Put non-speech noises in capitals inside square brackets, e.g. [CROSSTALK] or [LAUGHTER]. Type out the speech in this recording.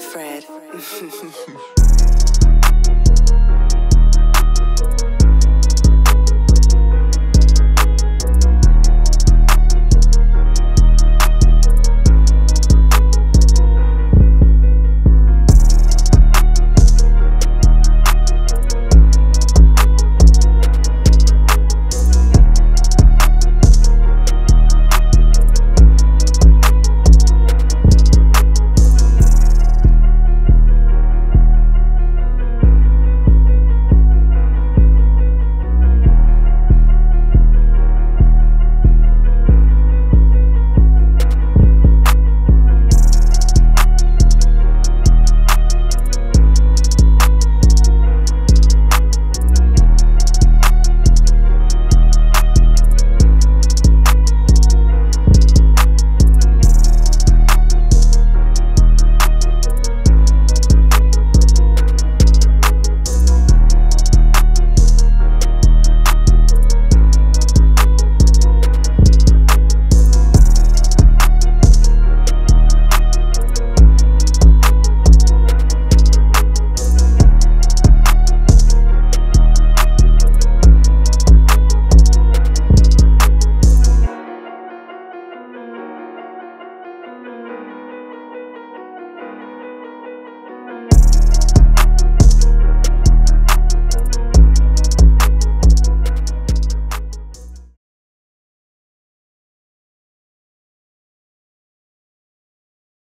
Fred. [LAUGHS]